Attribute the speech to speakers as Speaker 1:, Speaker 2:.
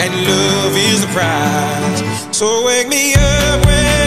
Speaker 1: and love is the prize. So wake me up when.